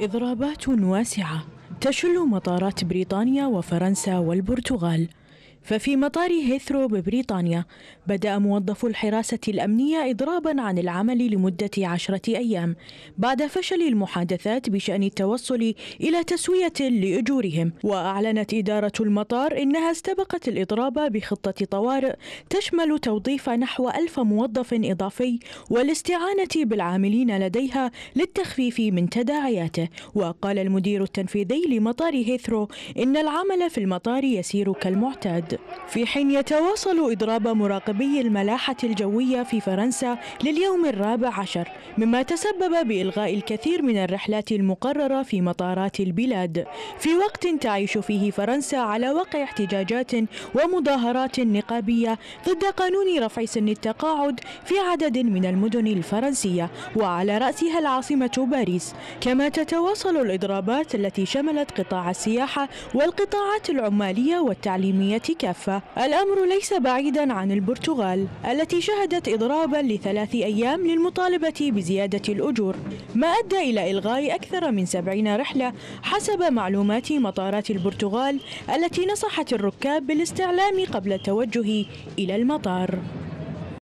إضرابات واسعة تشل مطارات بريطانيا وفرنسا والبرتغال. ففي مطار هيثرو ببريطانيا بدأ موظف الحراسة الأمنية إضرابا عن العمل لمدة عشرة أيام بعد فشل المحادثات بشأن التوصل إلى تسوية لأجورهم وأعلنت إدارة المطار إنها استبقت الإضراب بخطة طوارئ تشمل توظيف نحو ألف موظف إضافي والاستعانة بالعاملين لديها للتخفيف من تداعياته. وقال المدير التنفيذي لمطار هيثرو إن العمل في المطار يسير كالمعتاد. في حين يتواصل إضراب مراقبي الملاحة الجوية في فرنسا لليوم الرابع عشر مما تسبب بإلغاء الكثير من الرحلات المقررة في مطارات البلاد. في وقت تعيش فيه فرنسا على وقع احتجاجات ومظاهرات نقابية ضد قانون رفع سن التقاعد في عدد من المدن الفرنسية وعلى رأسها العاصمة باريس. كما تتواصل الإضرابات التي شملت قطاع السياحة والقطاعات العمالية والتعليمية كافة. الأمر ليس بعيدا عن البرتغال التي شهدت إضرابا لثلاث أيام للمطالبة بزيادة الأجور. ما أدى إلى إلغاء أكثر من سبعين رحلة حسب معلومات مطارات البرتغال التي نصحت الركاب بالاستعلام قبل التوجه إلى المطار.